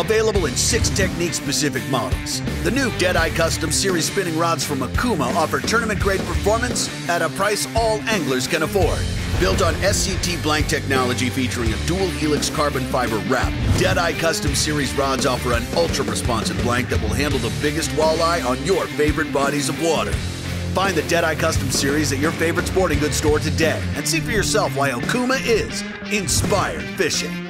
Available in six technique specific models. The new Deadeye Custom Series spinning rods from Okuma offer tournament grade performance at a price all anglers can afford. Built on SCT blank technology featuring a dual helix carbon fiber wrap, Deadeye Custom Series rods offer an ultra responsive blank that will handle the biggest walleye on your favorite bodies of water. Find the Deadeye Custom Series at your favorite sporting goods store today and see for yourself why Okuma is inspired fishing.